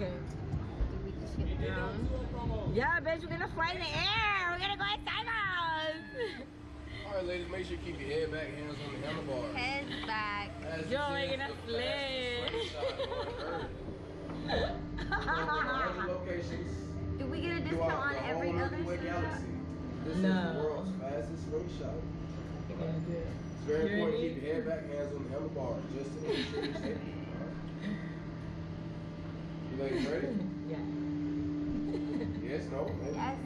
Okay. Did we just get down? Yeah, bitch, we're gonna fly in the air. We're gonna go in circles. All right, ladies, make sure you keep your head back, hands on the handlebar. Heads back. As Yo, we're gonna the flip. fastest slingshot on Earth. locations Do we get a discount on every other Milky galaxy. This is the world's fastest slingshot. You're gonna do it. It's very You important to ready? keep your head back, hands on the handlebar, just to ensure your safety. You ready? Yeah. Yes, no? Maybe? Yes.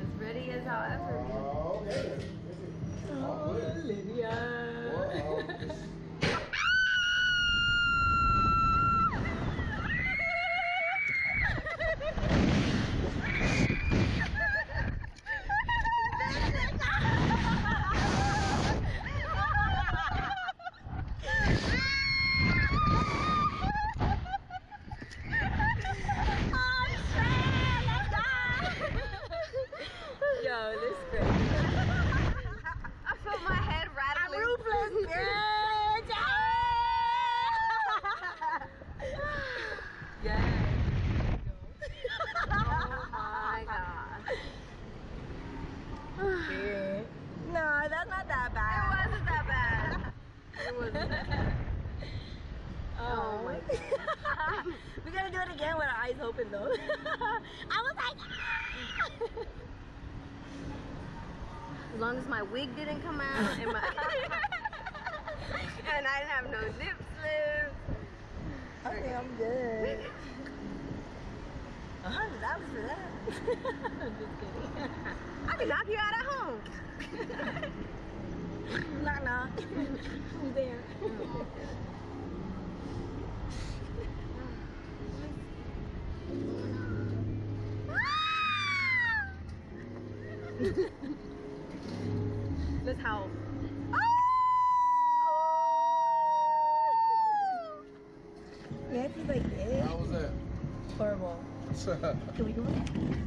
As ready as I'll ever be. Okay. Oh, Well, uh, Olivia. just- Yo, this is great. I felt my head I'm rattling. ruthless, bitch. yeah. Oh my god. Yeah. No, that's not that bad. It wasn't that bad. It wasn't that bad. Oh my god. we gotta do it again with our eyes open though. I was like, ah! As long as my wig didn't come out and my and I didn't have no lip slips. Think I'm good. A hundred dollars for that. I'm just kidding. I can knock you out at home. knock knock. Who's there? Let's howl. Yeah, he's like, eh. How was that? horrible. Can we go?